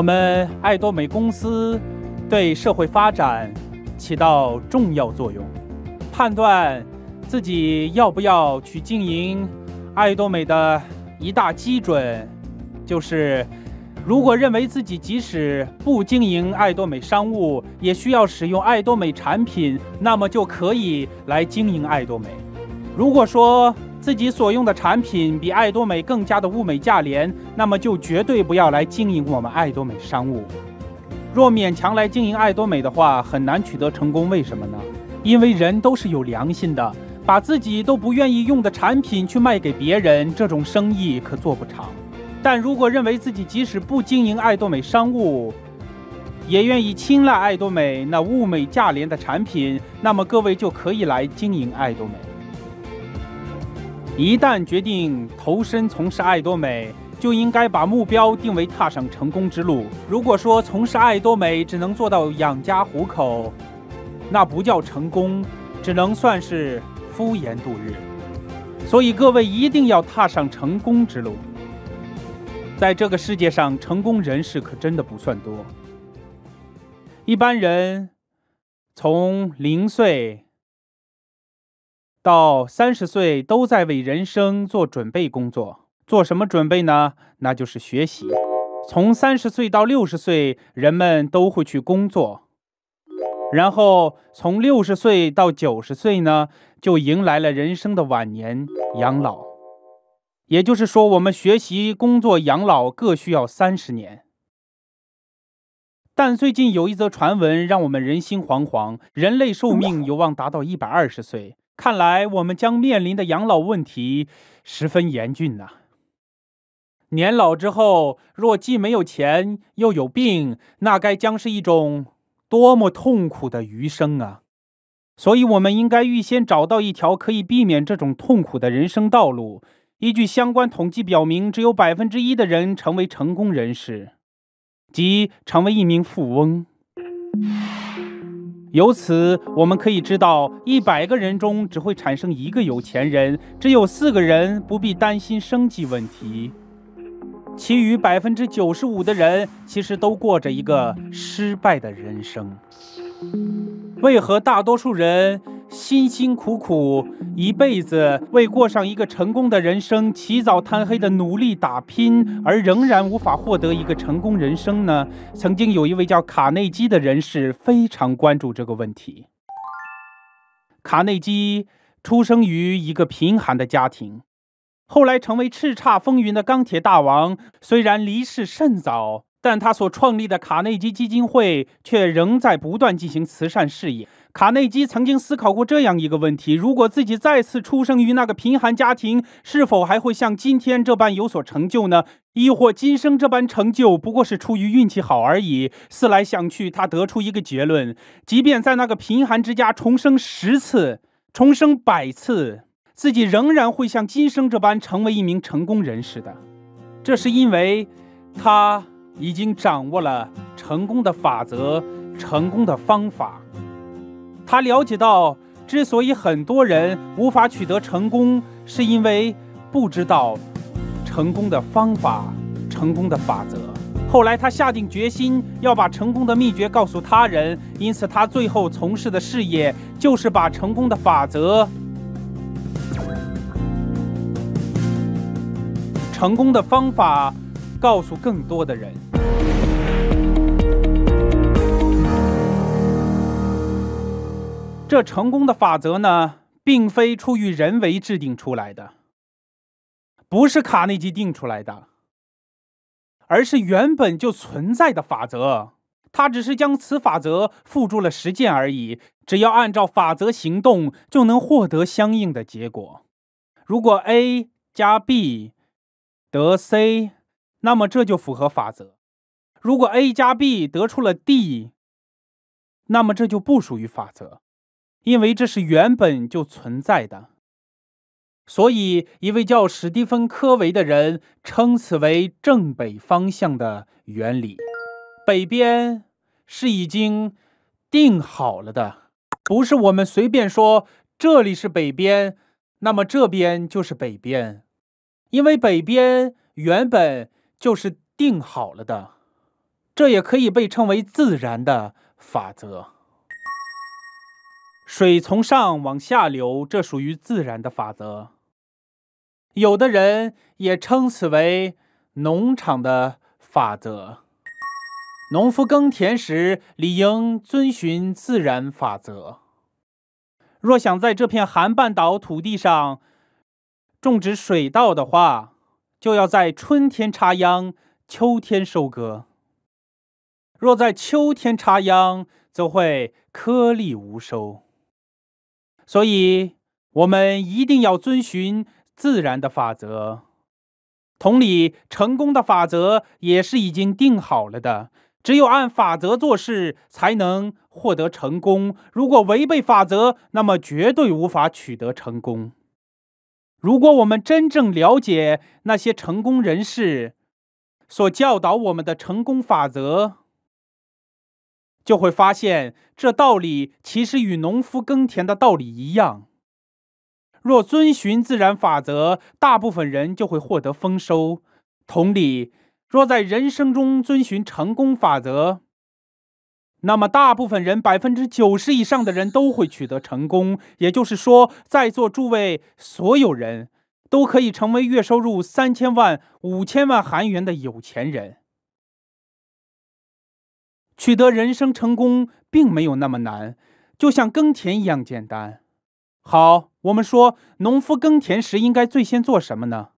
我们爱多美公司对社会发展起到重要作用。判断自己要不要去经营爱多美的一大基准，就是如果认为自己即使不经营爱多美商务，也需要使用爱多美产品，那么就可以来经营爱多美。如果说，自己所用的产品比爱多美更加的物美价廉，那么就绝对不要来经营我们爱多美商务。若勉强来经营爱多美的话，很难取得成功。为什么呢？因为人都是有良心的，把自己都不愿意用的产品去卖给别人，这种生意可做不长。但如果认为自己即使不经营爱多美商务，也愿意青睐爱多美那物美价廉的产品，那么各位就可以来经营爱多美。一旦决定投身从事爱多美，就应该把目标定为踏上成功之路。如果说从事爱多美只能做到养家糊口，那不叫成功，只能算是敷衍度日。所以各位一定要踏上成功之路。在这个世界上，成功人士可真的不算多。一般人从零岁。到三十岁都在为人生做准备工作，做什么准备呢？那就是学习。从三十岁到六十岁，人们都会去工作，然后从六十岁到九十岁呢，就迎来了人生的晚年养老。也就是说，我们学习、工作、养老各需要三十年。但最近有一则传闻让我们人心惶惶：人类寿命有望达到一百二十岁。看来我们将面临的养老问题十分严峻呐。年老之后，若既没有钱又有病，那该将是一种多么痛苦的余生啊！所以，我们应该预先找到一条可以避免这种痛苦的人生道路。依据相关统计表明，只有百分之一的人成为成功人士，即成为一名富翁。由此，我们可以知道，一百个人中只会产生一个有钱人，只有四个人不必担心生计问题，其余百分之九十五的人其实都过着一个失败的人生。为何大多数人？辛辛苦苦一辈子为过上一个成功的人生，起早贪黑的努力打拼，而仍然无法获得一个成功人生呢？曾经有一位叫卡内基的人士非常关注这个问题。卡内基出生于一个贫寒的家庭，后来成为叱咤风云的钢铁大王。虽然离世甚早，但他所创立的卡内基基金会却仍在不断进行慈善事业。卡内基曾经思考过这样一个问题：如果自己再次出生于那个贫寒家庭，是否还会像今天这般有所成就呢？亦或今生这般成就不过是出于运气好而已？思来想去，他得出一个结论：即便在那个贫寒之家重生十次、重生百次，自己仍然会像今生这般成为一名成功人士的。这是因为他已经掌握了成功的法则、成功的方法。他了解到，之所以很多人无法取得成功，是因为不知道成功的方法、成功的法则。后来，他下定决心要把成功的秘诀告诉他人，因此他最后从事的事业就是把成功的法则、成功的方法告诉更多的人。这成功的法则呢，并非出于人为制定出来的，不是卡内基定出来的，而是原本就存在的法则。他只是将此法则付诸了实践而已。只要按照法则行动，就能获得相应的结果。如果 A 加 B 得 C，那么这就符合法则；如果 A 加 B 得出了 D，那么这就不属于法则。因为这是原本就存在的，所以一位叫史蒂芬·科维的人称此为正北方向的原理。北边是已经定好了的，不是我们随便说这里是北边，那么这边就是北边，因为北边原本就是定好了的。这也可以被称为自然的法则。水从上往下流，这属于自然的法则。有的人也称此为农场的法则。农夫耕田时理应遵循自然法则。若想在这片韩半岛土地上种植水稻的话，就要在春天插秧，秋天收割。若在秋天插秧，则会颗粒无收。所以，我们一定要遵循自然的法则。同理，成功的法则也是已经定好了的。只有按法则做事，才能获得成功。如果违背法则，那么绝对无法取得成功。如果我们真正了解那些成功人士所教导我们的成功法则，就会发现，这道理其实与农夫耕田的道理一样。若遵循自然法则，大部分人就会获得丰收。同理，若在人生中遵循成功法则，那么大部分人，百分之九十以上的人都会取得成功。也就是说，在座诸位所有人都可以成为月收入三千万、五千万韩元的有钱人。取得人生成功并没有那么难，就像耕田一样简单。好，我们说，农夫耕田时应该最先做什么呢？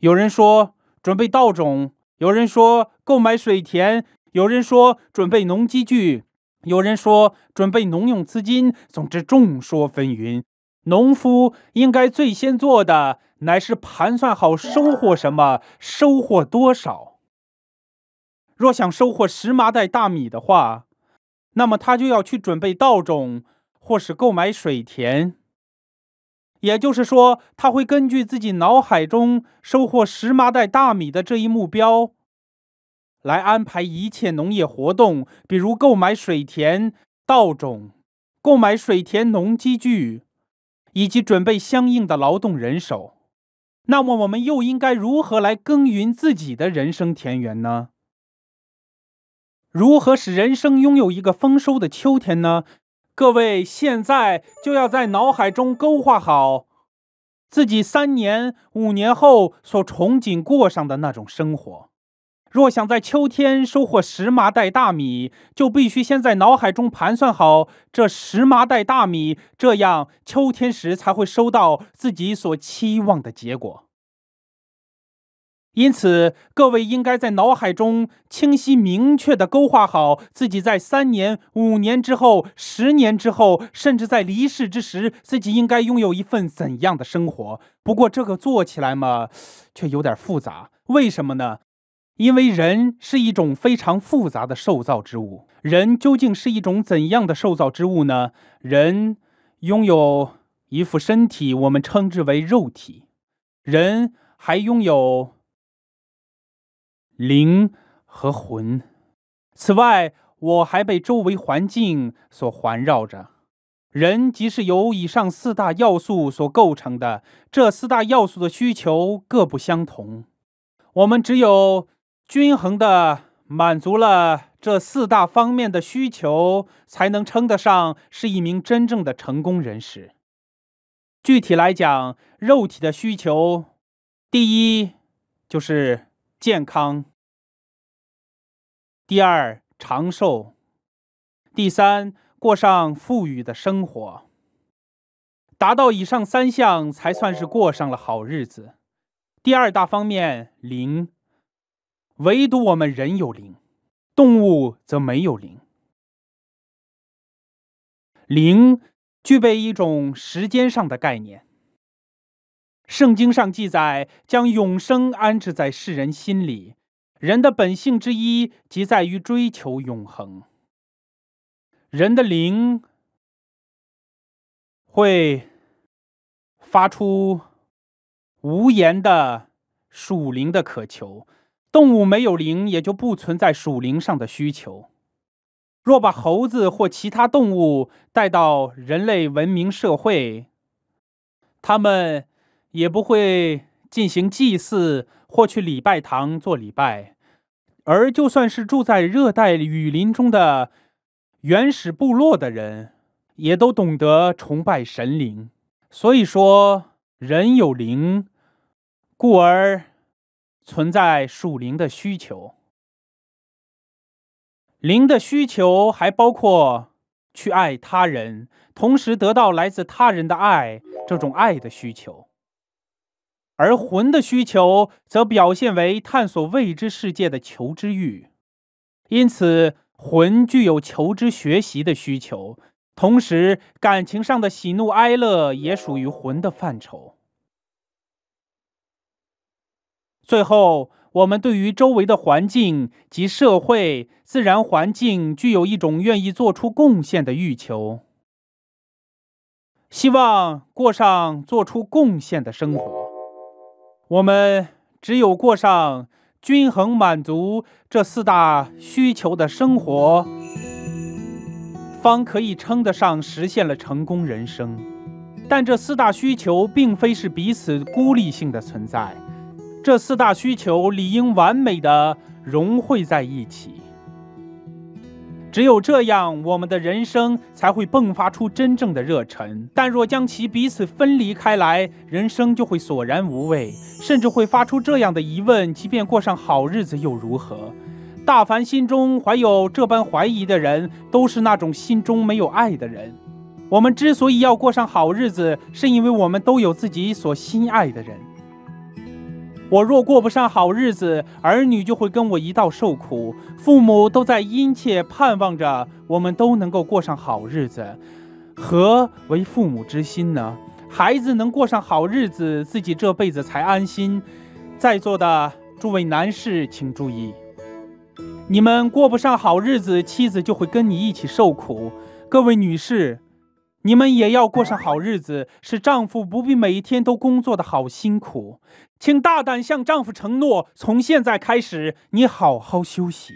有人说准备稻种，有人说购买水田，有人说准备农机具，有人说准备农用资金。总之，众说纷纭。农夫应该最先做的，乃是盘算好收获什么，收获多少。若想收获十麻袋大米的话，那么他就要去准备稻种，或是购买水田。也就是说，他会根据自己脑海中收获十麻袋大米的这一目标，来安排一切农业活动，比如购买水田、稻种、购买水田农机具，以及准备相应的劳动人手。那么，我们又应该如何来耕耘自己的人生田园呢？如何使人生拥有一个丰收的秋天呢？各位现在就要在脑海中勾画好自己三年、五年后所憧憬过上的那种生活。若想在秋天收获十麻袋大米，就必须先在脑海中盘算好这十麻袋大米，这样秋天时才会收到自己所期望的结果。因此，各位应该在脑海中清晰明确地勾画好自己在三年、五年之后、十年之后，甚至在离世之时，自己应该拥有一份怎样的生活。不过，这个做起来嘛，却有点复杂。为什么呢？因为人是一种非常复杂的受造之物。人究竟是一种怎样的受造之物呢？人拥有一副身体，我们称之为肉体。人还拥有。灵和魂。此外，我还被周围环境所环绕着。人即是由以上四大要素所构成的。这四大要素的需求各不相同。我们只有均衡的满足了这四大方面的需求，才能称得上是一名真正的成功人士。具体来讲，肉体的需求，第一就是健康。第二，长寿；第三，过上富裕的生活。达到以上三项，才算是过上了好日子。第二大方面，灵。唯独我们人有灵，动物则没有灵。灵具备一种时间上的概念。圣经上记载，将永生安置在世人心里。人的本性之一，即在于追求永恒。人的灵会发出无言的属灵的渴求。动物没有灵，也就不存在属灵上的需求。若把猴子或其他动物带到人类文明社会，他们也不会进行祭祀。或去礼拜堂做礼拜。而就算是住在热带雨林中的原始部落的人，也都懂得崇拜神灵。所以说，人有灵，故而存在属灵的需求。灵的需求还包括去爱他人，同时得到来自他人的爱，这种爱的需求。而魂的需求则表现为探索未知世界的求知欲，因此魂具有求知学习的需求。同时，感情上的喜怒哀乐也属于魂的范畴。最后，我们对于周围的环境及社会、自然环境具有一种愿意做出贡献的欲求，希望过上做出贡献的生活。我们只有过上均衡满足这四大需求的生活，方可以称得上实现了成功人生。但这四大需求并非是彼此孤立性的存在，这四大需求理应完美的融汇在一起。只有这样，我们的人生才会迸发出真正的热忱。但若将其彼此分离开来，人生就会索然无味，甚至会发出这样的疑问：即便过上好日子又如何？大凡心中怀有这般怀疑的人，都是那种心中没有爱的人。我们之所以要过上好日子，是因为我们都有自己所心爱的人。我若过不上好日子，儿女就会跟我一道受苦。父母都在殷切盼望着我们都能够过上好日子，何为父母之心呢？孩子能过上好日子，自己这辈子才安心。在座的诸位男士，请注意，你们过不上好日子，妻子就会跟你一起受苦。各位女士。你们也要过上好日子，使丈夫不必每天都工作的好辛苦。请大胆向丈夫承诺，从现在开始，你好好休息，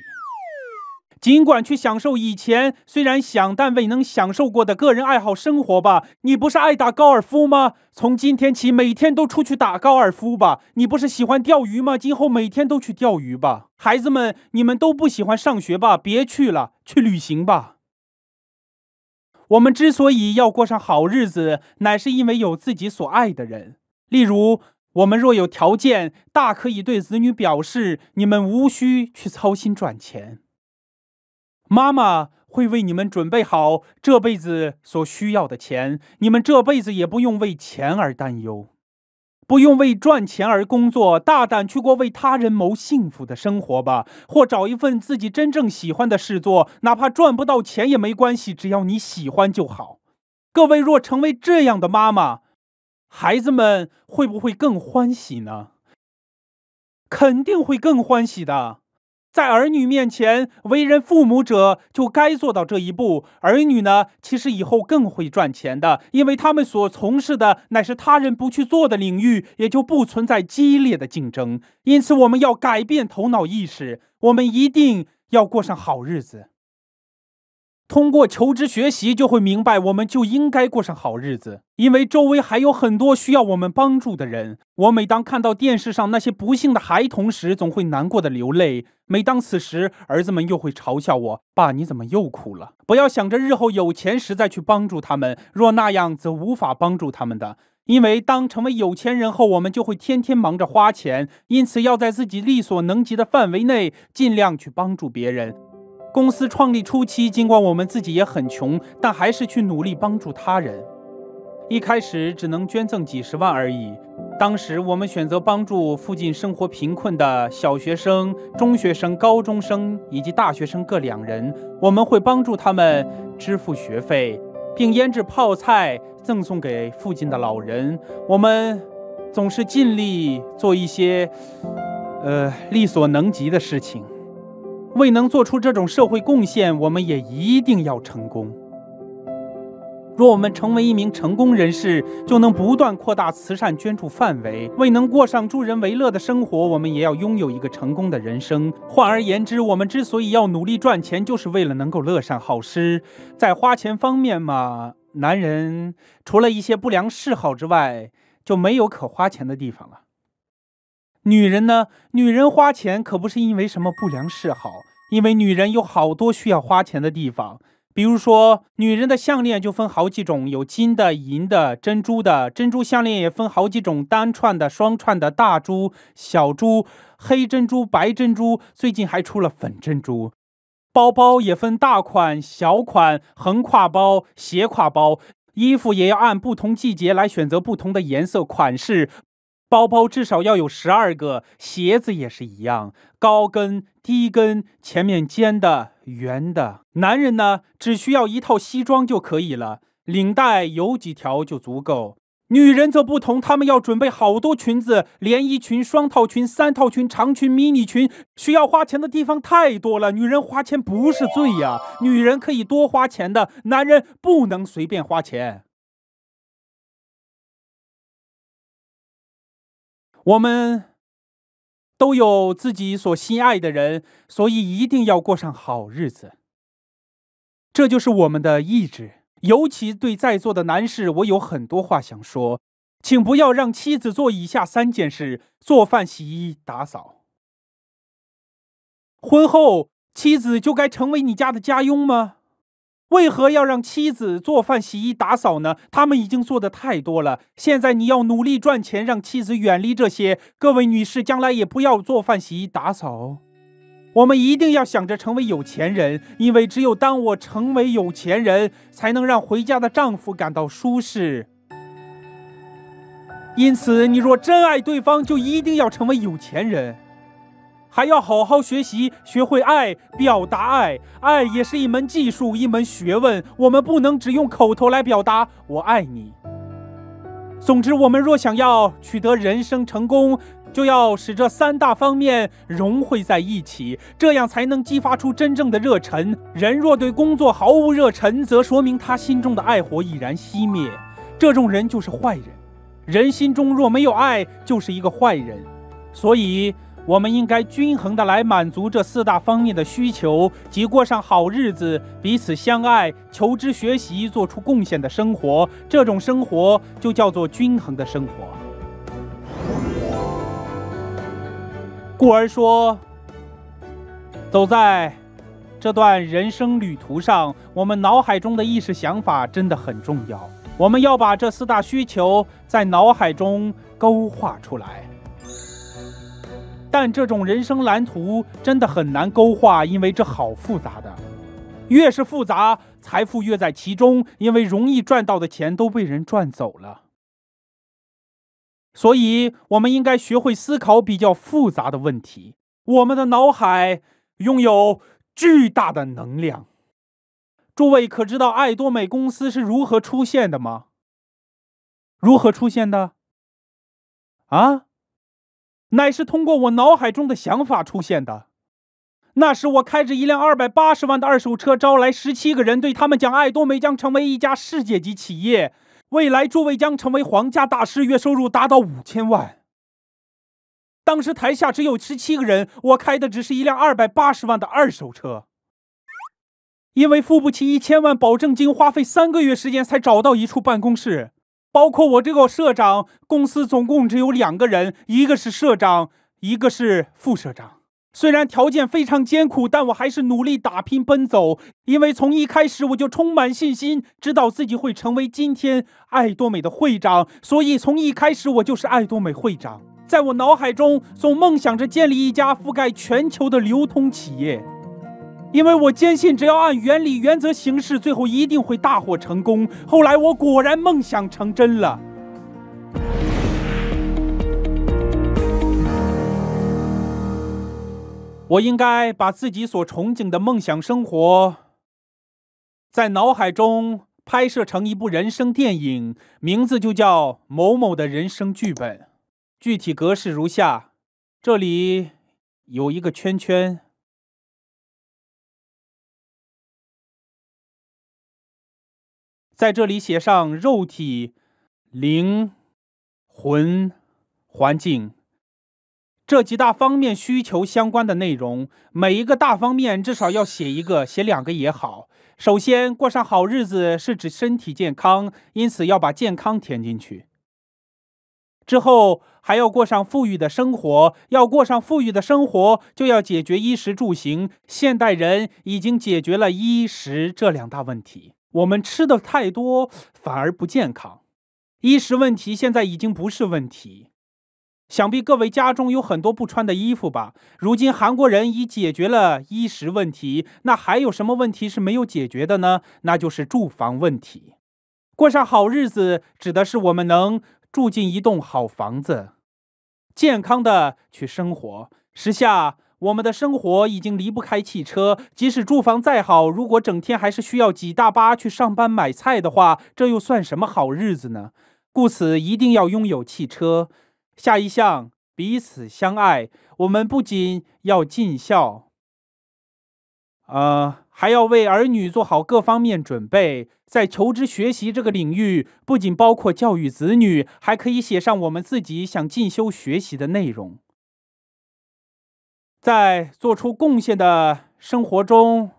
尽管去享受以前虽然想但未能享受过的个人爱好生活吧。你不是爱打高尔夫吗？从今天起，每天都出去打高尔夫吧。你不是喜欢钓鱼吗？今后每天都去钓鱼吧。孩子们，你们都不喜欢上学吧？别去了，去旅行吧。我们之所以要过上好日子，乃是因为有自己所爱的人。例如，我们若有条件，大可以对子女表示：你们无需去操心赚钱，妈妈会为你们准备好这辈子所需要的钱，你们这辈子也不用为钱而担忧。不用为赚钱而工作，大胆去过为他人谋幸福的生活吧，或找一份自己真正喜欢的事做，哪怕赚不到钱也没关系，只要你喜欢就好。各位若成为这样的妈妈，孩子们会不会更欢喜呢？肯定会更欢喜的。在儿女面前，为人父母者就该做到这一步。儿女呢，其实以后更会赚钱的，因为他们所从事的乃是他人不去做的领域，也就不存在激烈的竞争。因此，我们要改变头脑意识，我们一定要过上好日子。通过求知学习，就会明白，我们就应该过上好日子，因为周围还有很多需要我们帮助的人。我每当看到电视上那些不幸的孩童时，总会难过的流泪。每当此时，儿子们又会嘲笑我：“爸，你怎么又哭了？”不要想着日后有钱时再去帮助他们，若那样，则无法帮助他们的。因为当成为有钱人后，我们就会天天忙着花钱，因此要在自己力所能及的范围内，尽量去帮助别人。公司创立初期，尽管我们自己也很穷，但还是去努力帮助他人。一开始只能捐赠几十万而已。当时我们选择帮助附近生活贫困的小学生、中学生、高中生以及大学生各两人。我们会帮助他们支付学费，并腌制泡菜赠送给附近的老人。我们总是尽力做一些，呃，力所能及的事情。未能做出这种社会贡献，我们也一定要成功。若我们成为一名成功人士，就能不断扩大慈善捐助范围。未能过上助人为乐的生活，我们也要拥有一个成功的人生。换而言之，我们之所以要努力赚钱，就是为了能够乐善好施。在花钱方面嘛，男人除了一些不良嗜好之外，就没有可花钱的地方了。女人呢？女人花钱可不是因为什么不良嗜好，因为女人有好多需要花钱的地方。比如说，女人的项链就分好几种，有金的、银的、珍珠的。珍珠项链也分好几种，单串的、双串的、大珠、小珠、黑珍珠、白珍珠，最近还出了粉珍珠。包包也分大款、小款、横挎包、斜挎包。衣服也要按不同季节来选择不同的颜色、款式。包包至少要有十二个，鞋子也是一样，高跟、低跟，前面尖的、圆的。男人呢，只需要一套西装就可以了，领带有几条就足够。女人则不同，她们要准备好多裙子，连衣裙、双套裙、三套裙、长裙、迷你裙，需要花钱的地方太多了。女人花钱不是罪呀，女人可以多花钱的，男人不能随便花钱。我们都有自己所心爱的人，所以一定要过上好日子。这就是我们的意志。尤其对在座的男士，我有很多话想说，请不要让妻子做以下三件事：做饭、洗衣、打扫。婚后，妻子就该成为你家的家佣吗？为何要让妻子做饭、洗衣、打扫呢？他们已经做的太多了。现在你要努力赚钱，让妻子远离这些。各位女士，将来也不要做饭、洗衣、打扫。我们一定要想着成为有钱人，因为只有当我成为有钱人，才能让回家的丈夫感到舒适。因此，你若真爱对方，就一定要成为有钱人。还要好好学习，学会爱，表达爱。爱也是一门技术，一门学问。我们不能只用口头来表达“我爱你”。总之，我们若想要取得人生成功，就要使这三大方面融汇在一起，这样才能激发出真正的热忱。人若对工作毫无热忱，则说明他心中的爱火已然熄灭，这种人就是坏人。人心中若没有爱，就是一个坏人。所以。我们应该均衡的来满足这四大方面的需求，即过上好日子，彼此相爱，求知学习，做出贡献的生活。这种生活就叫做均衡的生活。故而说，走在这段人生旅途上，我们脑海中的意识想法真的很重要。我们要把这四大需求在脑海中勾画出来。但这种人生蓝图真的很难勾画，因为这好复杂的。越是复杂，财富越在其中，因为容易赚到的钱都被人赚走了。所以，我们应该学会思考比较复杂的问题。我们的脑海拥有巨大的能量。诸位可知道爱多美公司是如何出现的吗？如何出现的？啊？乃是通过我脑海中的想法出现的。那时我开着一辆二百八十万的二手车，招来十七个人，对他们讲：爱多美将成为一家世界级企业，未来诸位将成为皇家大师，月收入达到五千万。当时台下只有十七个人，我开的只是一辆二百八十万的二手车，因为付不起一千万保证金，花费三个月时间才找到一处办公室。包括我这个社长，公司总共只有两个人，一个是社长，一个是副社长。虽然条件非常艰苦，但我还是努力打拼奔走。因为从一开始我就充满信心，知道自己会成为今天爱多美的会长，所以从一开始我就是爱多美会长。在我脑海中，总梦想着建立一家覆盖全球的流通企业。因为我坚信，只要按原理原则行事，最后一定会大获成功。后来我果然梦想成真了。我应该把自己所憧憬的梦想生活，在脑海中拍摄成一部人生电影，名字就叫《某某的人生剧本》。具体格式如下：这里有一个圈圈。在这里写上肉体、灵魂、环境这几大方面需求相关的内容，每一个大方面至少要写一个，写两个也好。首先，过上好日子是指身体健康，因此要把健康填进去。之后还要过上富裕的生活，要过上富裕的生活，就要解决衣食住行。现代人已经解决了衣食这两大问题，我们吃的太多反而不健康。衣食问题现在已经不是问题。想必各位家中有很多不穿的衣服吧？如今韩国人已解决了衣食问题，那还有什么问题是没有解决的呢？那就是住房问题。过上好日子，指的是我们能。住进一栋好房子，健康的去生活。时下我们的生活已经离不开汽车，即使住房再好，如果整天还是需要挤大巴去上班买菜的话，这又算什么好日子呢？故此，一定要拥有汽车。下一项，彼此相爱。我们不仅要尽孝，呃，还要为儿女做好各方面准备。在求知学习这个领域，不仅包括教育子女，还可以写上我们自己想进修学习的内容。在做出贡献的生活中，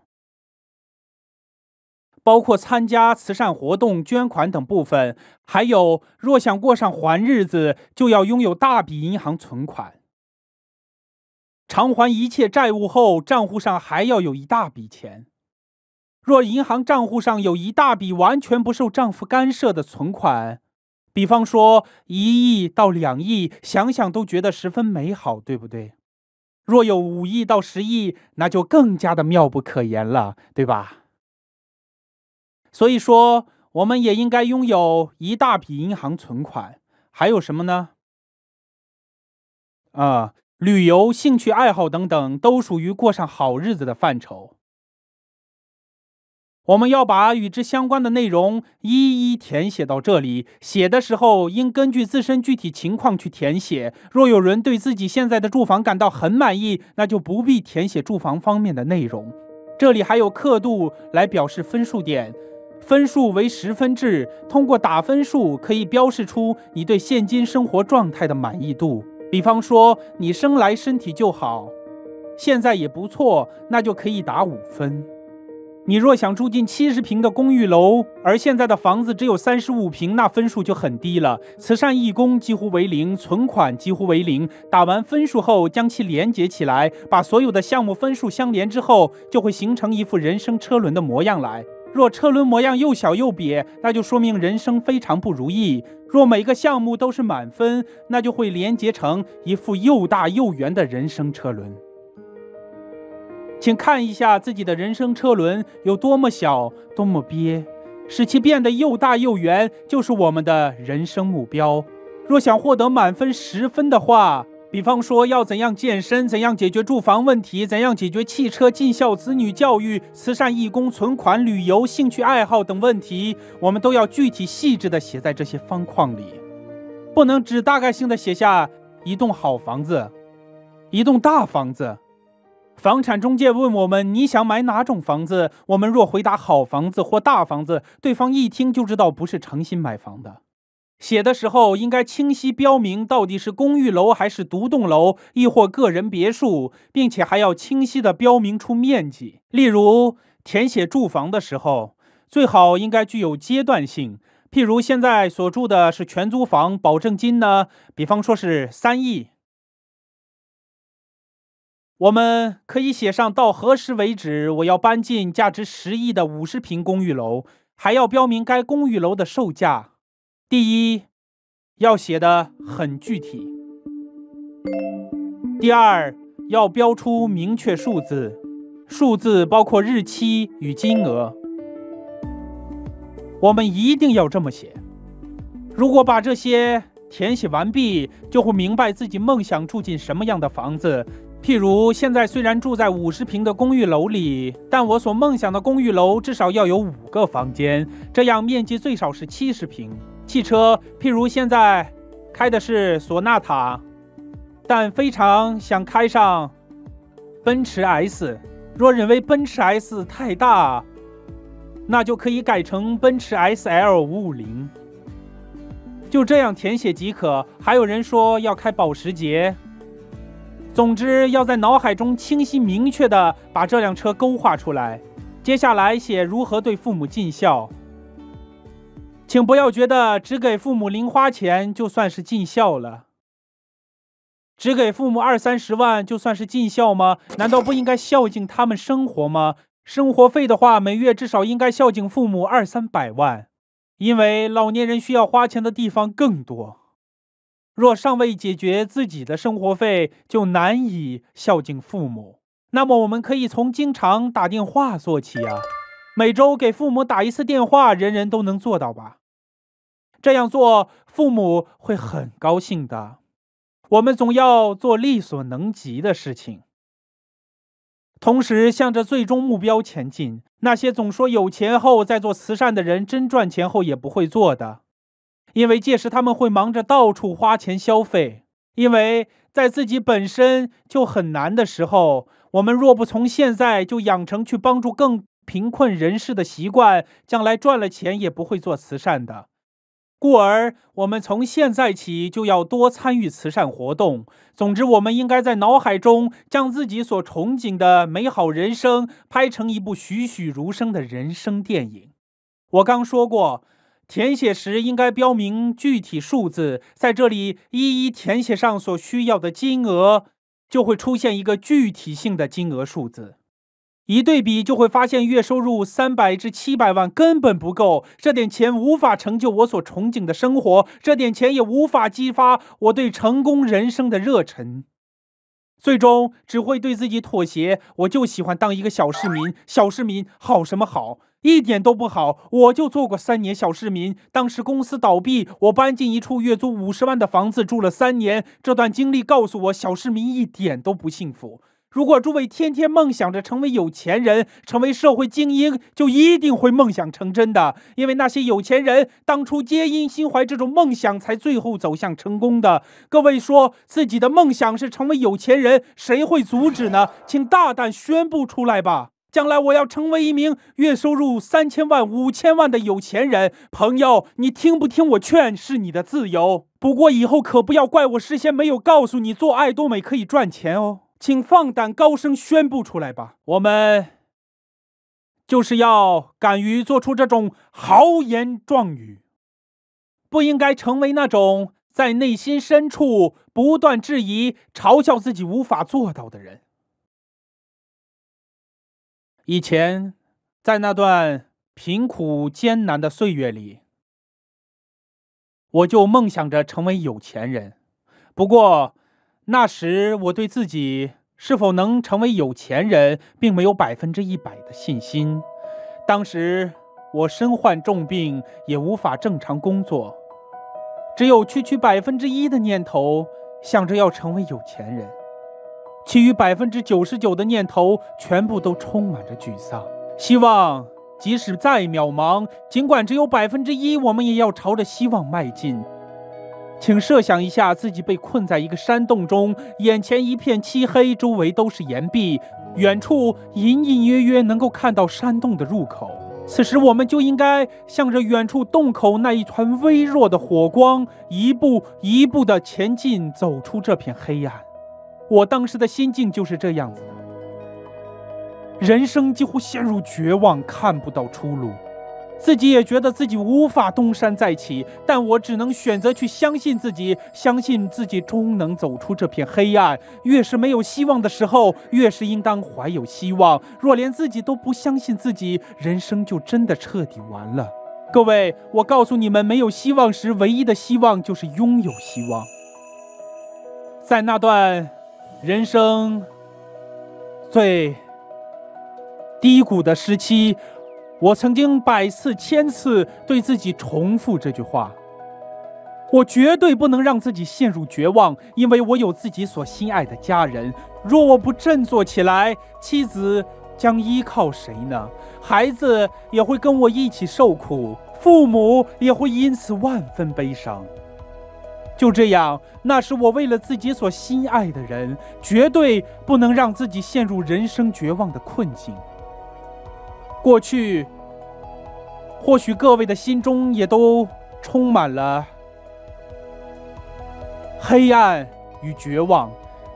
包括参加慈善活动、捐款等部分。还有，若想过上还日子，就要拥有大笔银行存款。偿还一切债务后，账户上还要有一大笔钱。若银行账户上有一大笔完全不受丈夫干涉的存款，比方说一亿到两亿，想想都觉得十分美好，对不对？若有五亿到十亿，那就更加的妙不可言了，对吧？所以说，我们也应该拥有一大笔银行存款。还有什么呢？啊，旅游、兴趣爱好等等，都属于过上好日子的范畴。我们要把与之相关的内容一一填写到这里。写的时候应根据自身具体情况去填写。若有人对自己现在的住房感到很满意，那就不必填写住房方面的内容。这里还有刻度来表示分数点，分数为十分制。通过打分数可以标示出你对现今生活状态的满意度。比方说，你生来身体就好，现在也不错，那就可以打五分。你若想住进七十平的公寓楼，而现在的房子只有三十五平，那分数就很低了。慈善义工几乎为零，存款几乎为零。打完分数后，将其连接起来，把所有的项目分数相连之后，就会形成一副人生车轮的模样来。若车轮模样又小又瘪，那就说明人生非常不如意。若每个项目都是满分，那就会连接成一副又大又圆的人生车轮。请看一下自己的人生车轮有多么小，多么憋，使其变得又大又圆，就是我们的人生目标。若想获得满分十分的话，比方说要怎样健身，怎样解决住房问题，怎样解决汽车、尽孝、子女教育、慈善义工、存款、旅游、兴趣爱好等问题，我们都要具体细致的写在这些方框里，不能只大概性的写下一栋好房子，一栋大房子。房产中介问我们：“你想买哪种房子？”我们若回答“好房子”或“大房子”，对方一听就知道不是诚心买房的。写的时候应该清晰标明到底是公寓楼还是独栋楼，亦或个人别墅，并且还要清晰地标明出面积。例如，填写住房的时候，最好应该具有阶段性。譬如现在所住的是全租房，保证金呢？比方说是三亿。我们可以写上到何时为止，我要搬进价值十亿的五十平公寓楼，还要标明该公寓楼的售价。第一，要写的很具体；第二，要标出明确数字，数字包括日期与金额。我们一定要这么写。如果把这些填写完毕，就会明白自己梦想住进什么样的房子。譬如现在虽然住在五十平的公寓楼里，但我所梦想的公寓楼至少要有五个房间，这样面积最少是七十平。汽车，譬如现在开的是索纳塔，但非常想开上奔驰 S。若认为奔驰 S 太大，那就可以改成奔驰 SL 五五零。就这样填写即可。还有人说要开保时捷。总之，要在脑海中清晰明确地把这辆车勾画出来。接下来写如何对父母尽孝。请不要觉得只给父母零花钱就算是尽孝了。只给父母二三十万就算是尽孝吗？难道不应该孝敬他们生活吗？生活费的话，每月至少应该孝敬父母二三百万，因为老年人需要花钱的地方更多。若尚未解决自己的生活费，就难以孝敬父母。那么，我们可以从经常打电话做起啊！每周给父母打一次电话，人人都能做到吧？这样做，父母会很高兴的。我们总要做力所能及的事情，同时向着最终目标前进。那些总说有钱后再做慈善的人，真赚钱后也不会做的，因为届时他们会忙着到处花钱消费。因为在自己本身就很难的时候，我们若不从现在就养成去帮助更贫困人士的习惯，将来赚了钱也不会做慈善的。故而，我们从现在起就要多参与慈善活动。总之，我们应该在脑海中将自己所憧憬的美好人生拍成一部栩栩如生的人生电影。我刚说过，填写时应该标明具体数字，在这里一一填写上所需要的金额，就会出现一个具体性的金额数字。一对比就会发现，月收入三百至七百万根本不够，这点钱无法成就我所憧憬的生活，这点钱也无法激发我对成功人生的热忱，最终只会对自己妥协。我就喜欢当一个小市民，小市民好什么好？一点都不好。我就做过三年小市民，当时公司倒闭，我搬进一处月租五十万的房子住了三年，这段经历告诉我，小市民一点都不幸福。如果诸位天天梦想着成为有钱人、成为社会精英，就一定会梦想成真的。因为那些有钱人当初皆因心怀这种梦想，才最后走向成功的。各位说自己的梦想是成为有钱人，谁会阻止呢？请大胆宣布出来吧！将来我要成为一名月收入三千万、五千万的有钱人。朋友，你听不听我劝是你的自由。不过以后可不要怪我事先没有告诉你，做爱多美可以赚钱哦。请放胆高声宣布出来吧！我们就是要敢于做出这种豪言壮语，不应该成为那种在内心深处不断质疑、嘲笑自己无法做到的人。以前，在那段贫苦艰难的岁月里，我就梦想着成为有钱人。不过，那时我对自己是否能成为有钱人，并没有百分之一百的信心。当时我身患重病，也无法正常工作，只有区区百分之一的念头想着要成为有钱人，其余百分之九十九的念头全部都充满着沮丧。希望即使再渺茫，尽管只有百分之一，我们也要朝着希望迈进。请设想一下，自己被困在一个山洞中，眼前一片漆黑，周围都是岩壁，远处隐隐约约能够看到山洞的入口。此时，我们就应该向着远处洞口那一团微弱的火光，一步一步地前进，走出这片黑暗。我当时的心境就是这样子的：人生几乎陷入绝望，看不到出路。自己也觉得自己无法东山再起，但我只能选择去相信自己，相信自己终能走出这片黑暗。越是没有希望的时候，越是应当怀有希望。若连自己都不相信自己，人生就真的彻底完了。各位，我告诉你们，没有希望时，唯一的希望就是拥有希望。在那段人生最低谷的时期。我曾经百次千次对自己重复这句话：我绝对不能让自己陷入绝望，因为我有自己所心爱的家人。若我不振作起来，妻子将依靠谁呢？孩子也会跟我一起受苦，父母也会因此万分悲伤。就这样，那是我为了自己所心爱的人，绝对不能让自己陷入人生绝望的困境。过去，或许各位的心中也都充满了黑暗与绝望，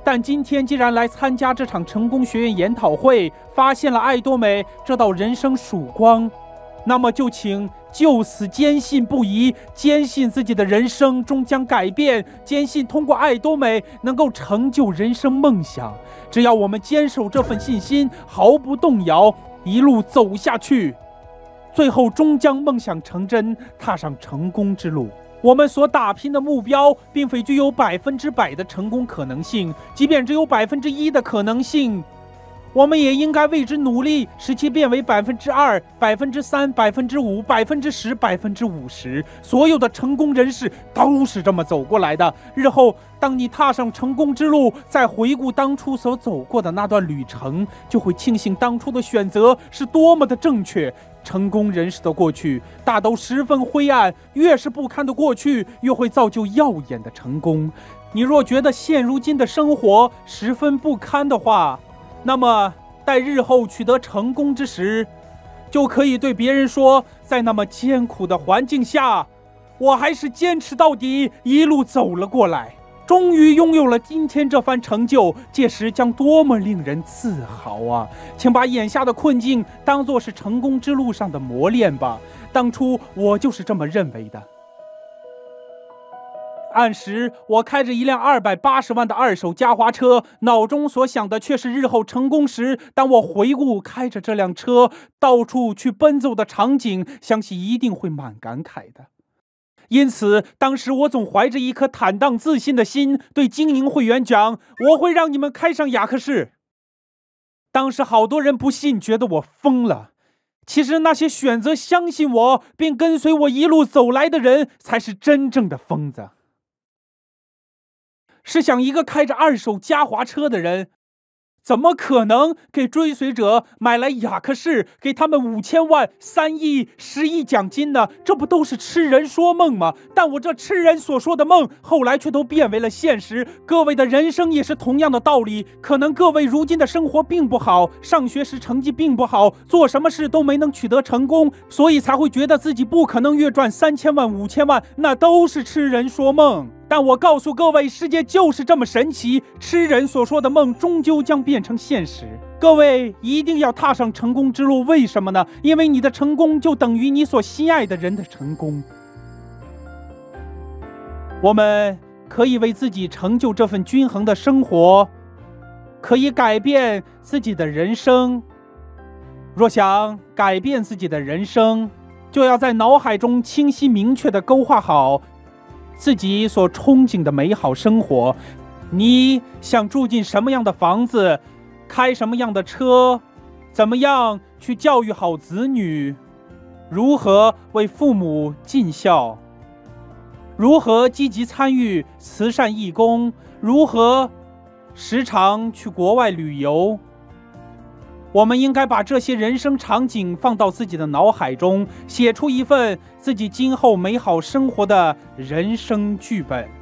但今天既然来参加这场成功学院研讨会，发现了爱多美这道人生曙光，那么就请就此坚信不疑，坚信自己的人生终将改变，坚信通过爱多美能够成就人生梦想。只要我们坚守这份信心，毫不动摇，一路走下去，最后终将梦想成真，踏上成功之路。我们所打拼的目标，并非具有百分之百的成功可能性，即便只有百分之一的可能性。我们也应该为之努力，使其变为百分之二、百分之三、百分之五、百分之十、百分之五十。所有的成功人士都是这么走过来的。日后，当你踏上成功之路，再回顾当初所走过的那段旅程，就会庆幸当初的选择是多么的正确。成功人士的过去大都十分灰暗，越是不堪的过去，越会造就耀眼的成功。你若觉得现如今的生活十分不堪的话，那么，待日后取得成功之时，就可以对别人说，在那么艰苦的环境下，我还是坚持到底，一路走了过来，终于拥有了今天这番成就。届时将多么令人自豪啊！请把眼下的困境当作是成功之路上的磨练吧。当初我就是这么认为的。按时，我开着一辆二百八十万的二手嘉华车，脑中所想的却是日后成功时，当我回顾开着这辆车到处去奔走的场景，相信一定会蛮感慨的。因此，当时我总怀着一颗坦荡自信的心，对经营会员讲：“我会让你们开上雅克士。”当时好多人不信，觉得我疯了。其实，那些选择相信我并跟随我一路走来的人，才是真正的疯子。试想，一个开着二手嘉华车的人。怎么可能给追随者买来雅克士，给他们五千万、三亿、十亿奖金呢？这不都是痴人说梦吗？但我这痴人所说的梦，后来却都变为了现实。各位的人生也是同样的道理。可能各位如今的生活并不好，上学时成绩并不好，做什么事都没能取得成功，所以才会觉得自己不可能月赚三千万、五千万，那都是痴人说梦。但我告诉各位，世界就是这么神奇，痴人所说的梦终究将变成现实。各位一定要踏上成功之路，为什么呢？因为你的成功就等于你所心爱的人的成功。我们可以为自己成就这份均衡的生活，可以改变自己的人生。若想改变自己的人生，就要在脑海中清晰明确地勾画好。自己所憧憬的美好生活，你想住进什么样的房子，开什么样的车，怎么样去教育好子女，如何为父母尽孝，如何积极参与慈善义工，如何时常去国外旅游。我们应该把这些人生场景放到自己的脑海中，写出一份自己今后美好生活的人生剧本。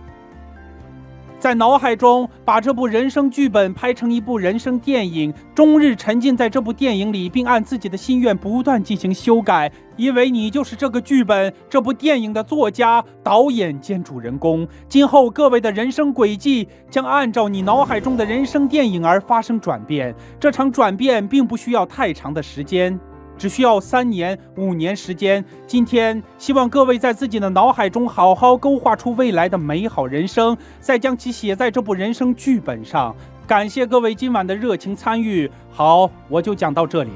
在脑海中把这部人生剧本拍成一部人生电影，终日沉浸在这部电影里，并按自己的心愿不断进行修改，因为你就是这个剧本、这部电影的作家、导演兼主人公。今后各位的人生轨迹将按照你脑海中的人生电影而发生转变，这场转变并不需要太长的时间。只需要三年、五年时间。今天，希望各位在自己的脑海中好好勾画出未来的美好人生，再将其写在这部人生剧本上。感谢各位今晚的热情参与。好，我就讲到这里。